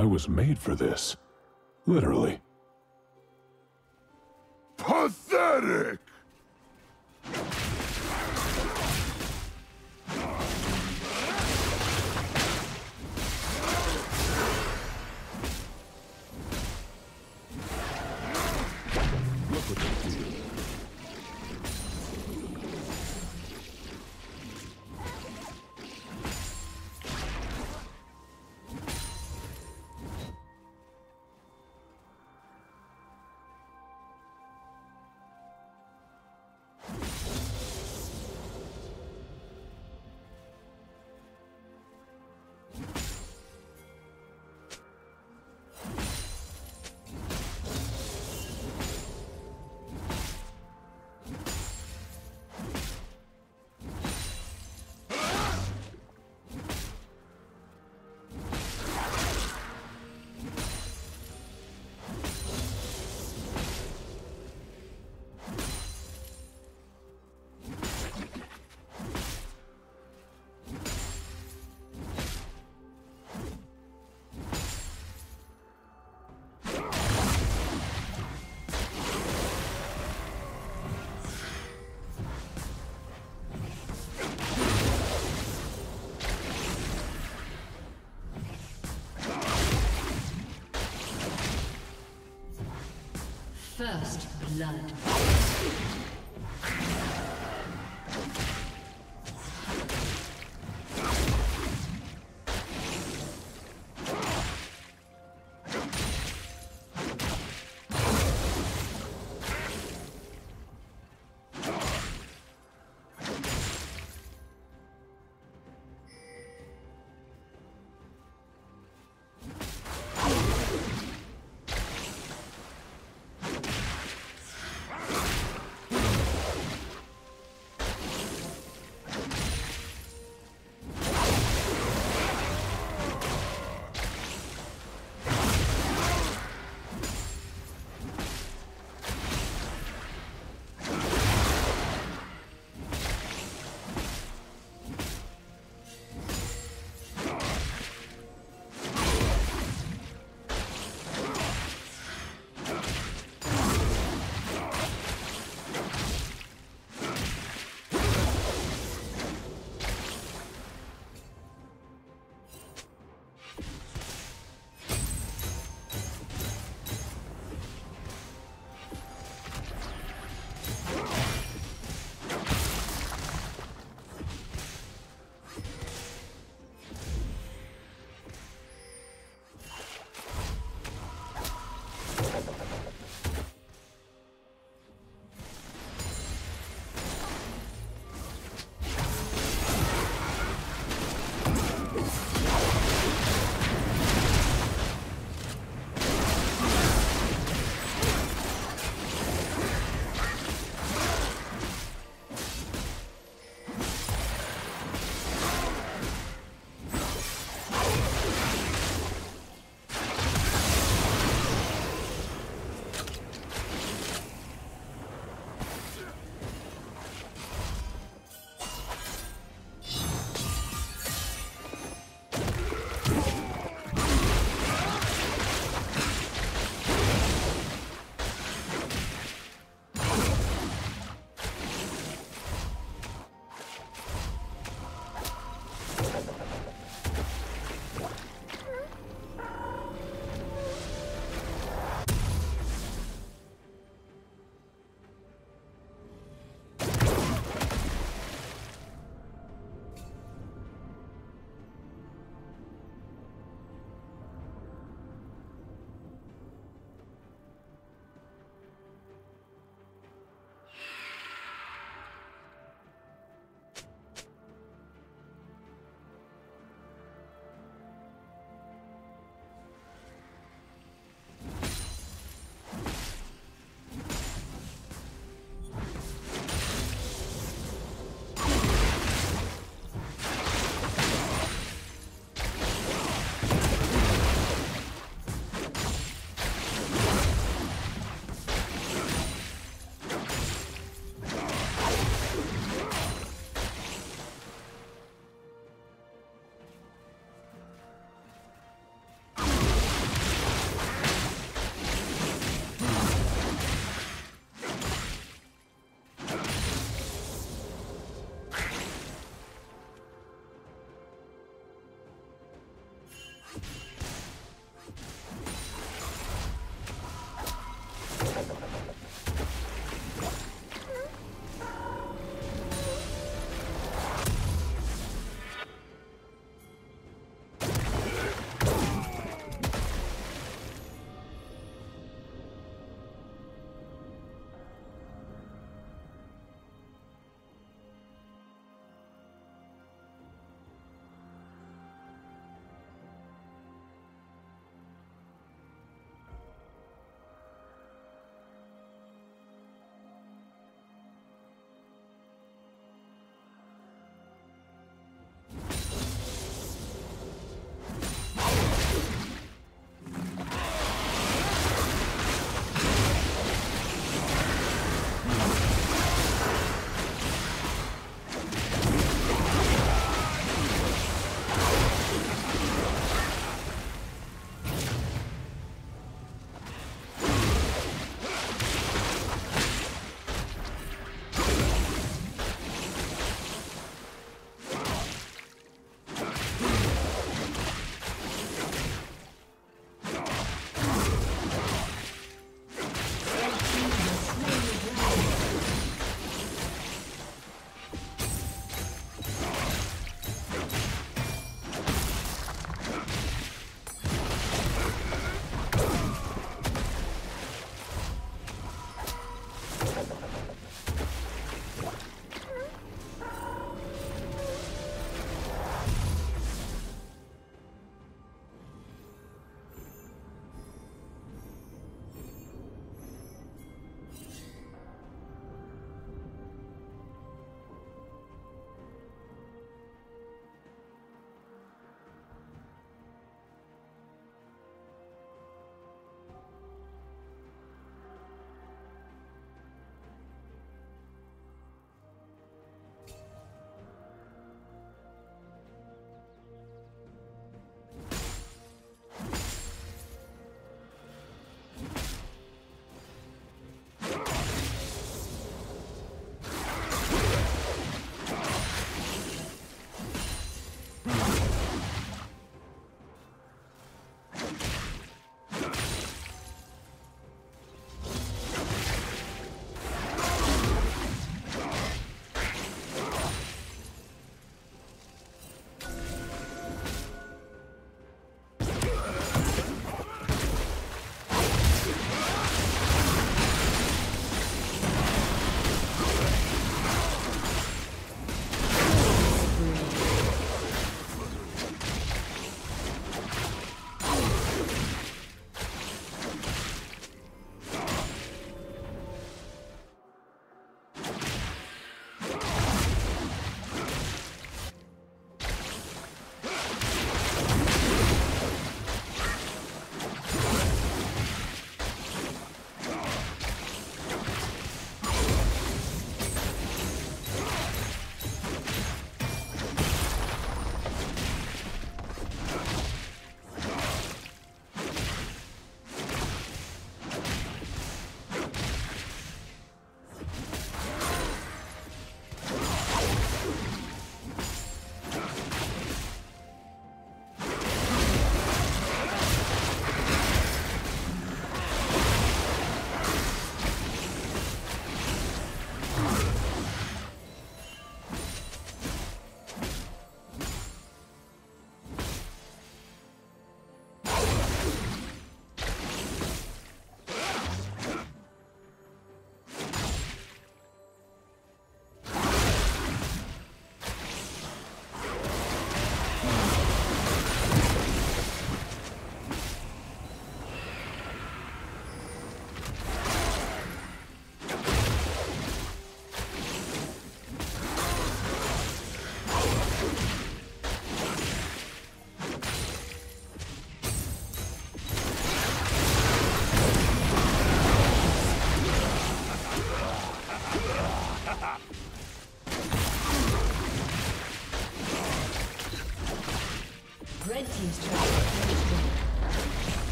I was made for this. Literally. Pathetic! First blood.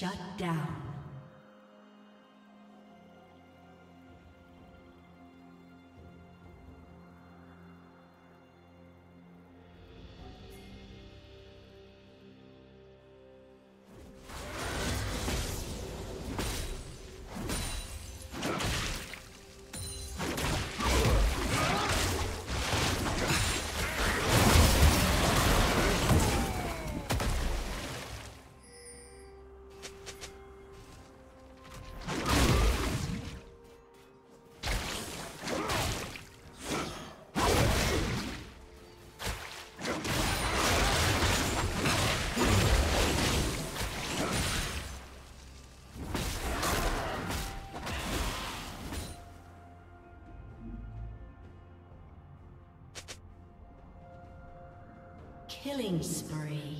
Shut down. Killing spree.